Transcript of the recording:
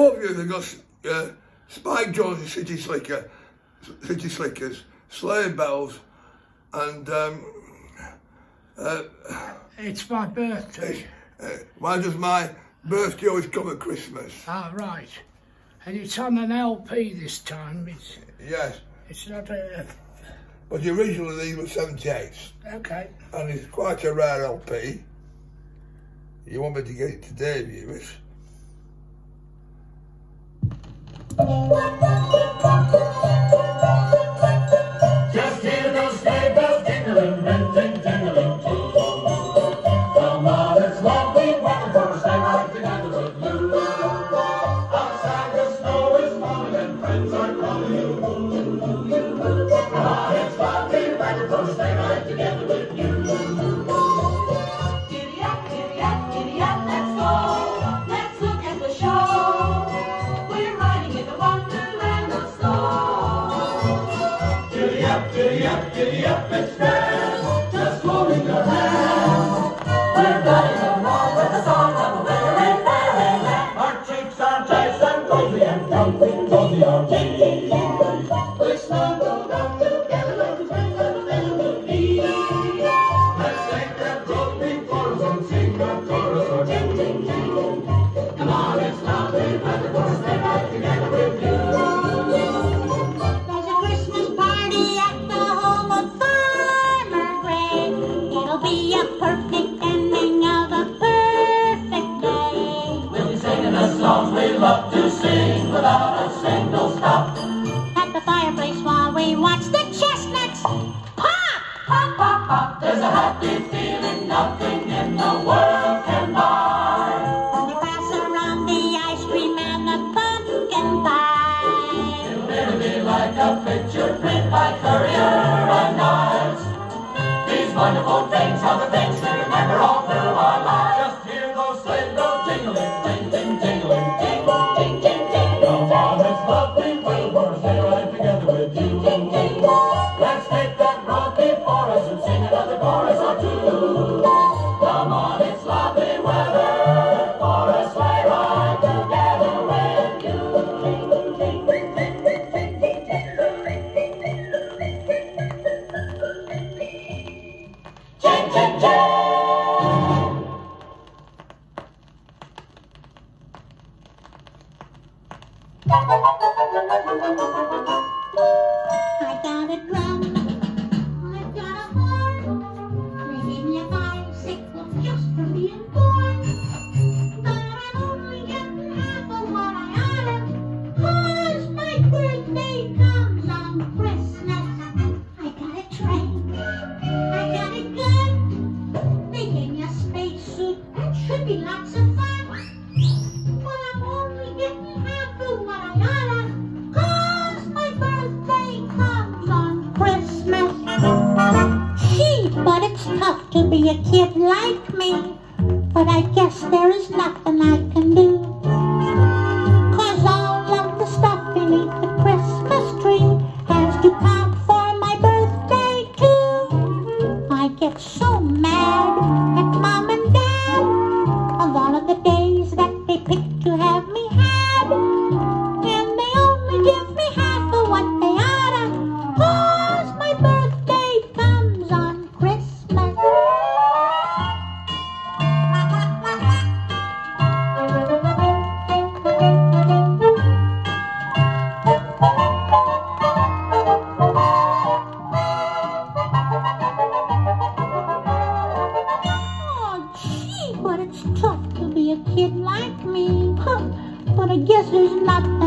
over here they've got uh, Spike Jones City Slicker, City Slickers, sleigh bells, and um, uh, It's my birthday. uh, why does my birthday always come at Christmas? Ah, right. And it's on an LP this time. It's Yes, it's not a. but the original of these were 78s, Okay. and it's quite a rare LP. You want me to get it today, viewers? Just hear those sleigh bells jingling, up, giddy up, giddy up, it's grand. Just holding your hand. We're riding along with the song of the merry fairyland. Our cheeks are nice and cozy and comfy, cozy are we. Be like a picture print by Currier and Ives. These wonderful things are the things we remember all through our lives. Just hear those sleigh bells jingling, ting, ting, tingling, ting, ting, ting, ting. Come on, it's lovely weather a sleigh ride together with you. Ting, ting. Let's take that road before us and sing another chorus or two. Come on, it's lovely weather Thank you. It's tough to be a kid like me. But I guess there is nothing I can do. But it's tough to be a kid like me. Huh. But I guess there's nothing